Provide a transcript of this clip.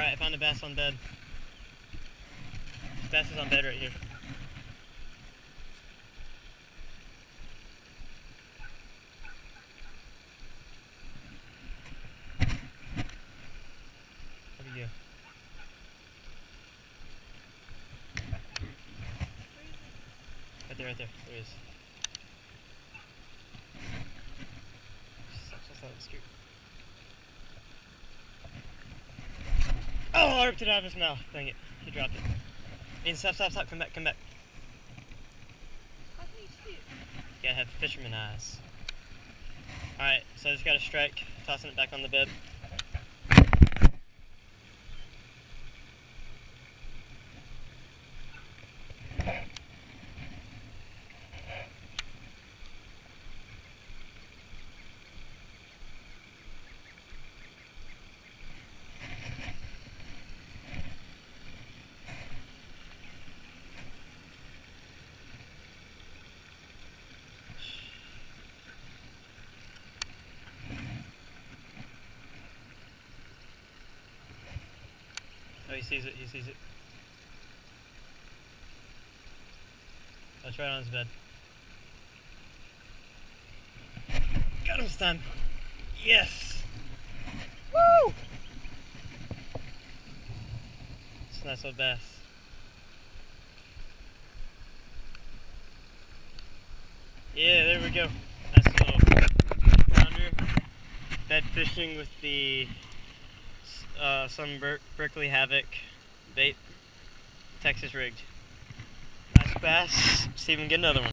Alright, I found a bass on bed. This bass is on bed right here. Where'd he go? Right there, right there. There he is. Sucks us out of the scoop. Oh, I ripped it out of his mouth. Dang it. He dropped it. Ian, stop, stop, stop. Come back, come back. How can you see it? You gotta have fisherman eyes. Alright, so I just got a strike, tossing it back on the bed. He sees it, he sees it. That's right on his bed. Got him time. Yes! Woo! It's a nice little bass. Yeah, there we go. Nice little flounder. Bed fishing with the uh, some Ber- Berkley Havoc bait, Texas rigged. Nice bass. See if we can get another one.